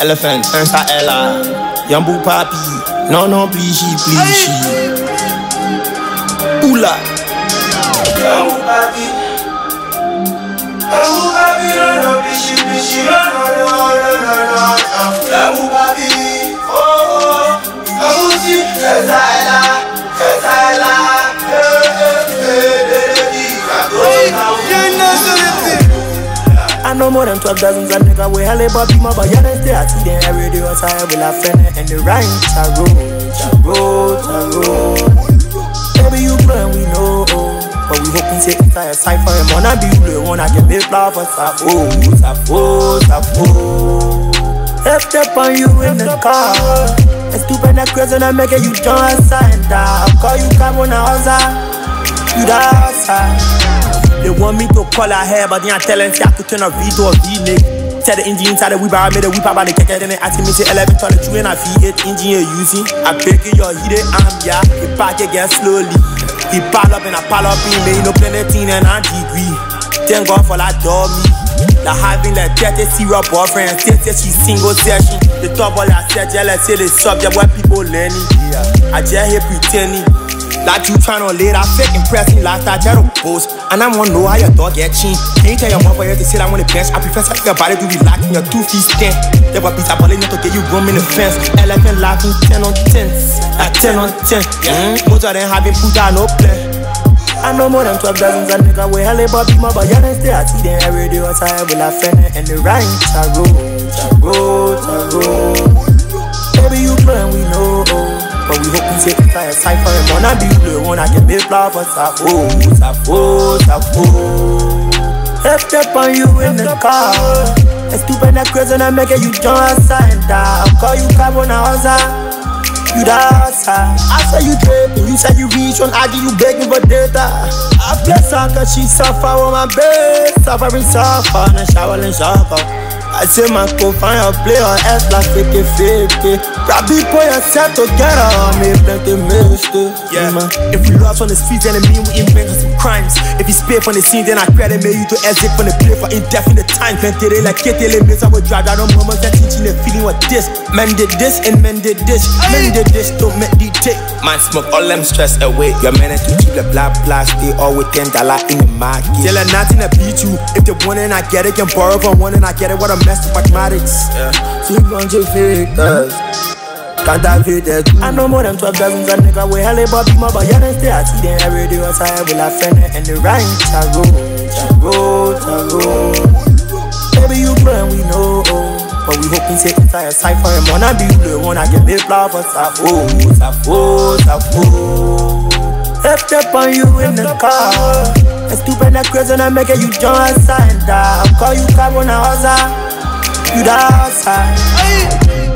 Elephant, Insta Ella, Yambou Papi, non non pli chi pli chi I know more than 12 dozens of niggas with hella but my but yeah, they stay at the end radio so I will have friend and the rhyme charo, charo, charo. Baby, you blow we know, but we hoping say it's a cipher and wanna be the one I can make love for Safo, Safo, Safo. If step on you in the car, it's stupid and crazy and I make it you join sign I'll call you carbon dioxide, you the outside. They want me to call her hair, but they ain't telling me I could turn a V to a V neck. Tell the engine inside the whip, I made a whip about the kicker, then they asking me say 11 ton the tree and I feed it engine you're using. I beg your heat I'm yeah, the pack again slowly. He pile up and I pile up in me, no plenty and I degree. Thank God for that dummy. La having like 30 syrup boyfriend, say she single session. The top all I said, jealous, say the subject what people learning. Yeah. I just here pretending. Like you tryna lay that fake impressing I try to post And I wanna know how your dog get chin Can you tell your mother to sit down on the bench. I prefer your body to relax and your two feet stand. There were pizza balling to get you room in the fence. Elephant laughing 10 on 10 Like 10 on 10 mm-hmm. Most of them having put out no plan. I know more than 12 dozens of niggas with hella but my but yeah, they stay I see them every day so I will have friend and the rhyme charo, charo, charo Baby hope we say it's a cipher and wanna be the one I can make love for Safo, Safo, Safo. If step on you in the car, it's stupid and crazy and I make you join sign I'll call you carbon dioxide, you the outside. I say you tripping, you said you reach on IG, you begging for data. I bless her cause she suffer on my bed, suffering suffer, and showering suffer. I say find a play on ass like 50 50 Rabbi put yourself together Me plenty mistake Yeah. Man. If we lost on the streets then it mean we invent some crimes. If you spit from the scene then I credit me you to exit from the play for indefinite time. Plenty they like get they miss I would drive down on moments that teaching the feeling what this. Man did this and men did this. Men did this don't make the take Man smoke all them stress away. Your man to keep the black black Stay all within dollar in the market. Tell her nothing to beat you. If the one and I get it. Can borrow from one and I get it. What I'm mess up mathematics. Yeah. See bunch of fakers. Can't have it eh? I know more than 12 dozens of niggas with hella but my but yeah, they stay I see them every day I will have friend and the rhyme charo, charo, charo. Baby you blow and we know but we hoping it's a cipher and wanna be the one I get make love for Safo, Safo, Safo. If step on you in the car, it's stupid and crazy and I make it you join sign I'll call you carbon dioxide you the outside.